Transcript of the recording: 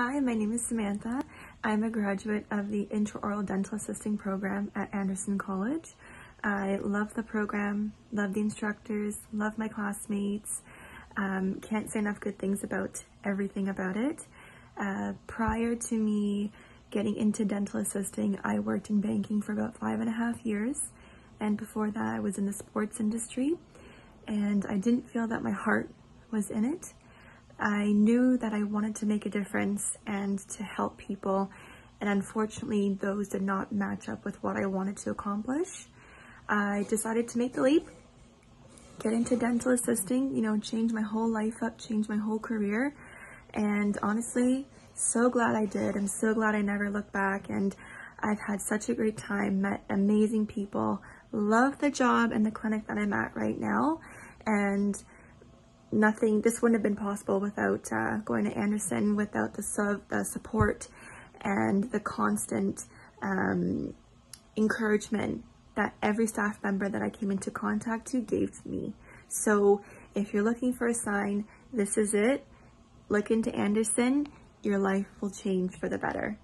Hi, my name is Samantha. I'm a graduate of the Intraoral Dental Assisting program at Anderson College. I love the program, love the instructors, love my classmates. Um, can't say enough good things about everything about it. Uh, prior to me getting into dental assisting, I worked in banking for about five and a half years. And before that, I was in the sports industry. And I didn't feel that my heart was in it. I knew that I wanted to make a difference and to help people, and unfortunately, those did not match up with what I wanted to accomplish. I decided to make the leap, get into dental assisting, you know, change my whole life up, change my whole career, and honestly, so glad I did. I'm so glad I never looked back, and I've had such a great time, met amazing people, love the job and the clinic that I'm at right now, and nothing, this wouldn't have been possible without uh, going to Anderson, without the, sub, the support and the constant um, encouragement that every staff member that I came into contact to gave me. So if you're looking for a sign, this is it. Look into Anderson, your life will change for the better.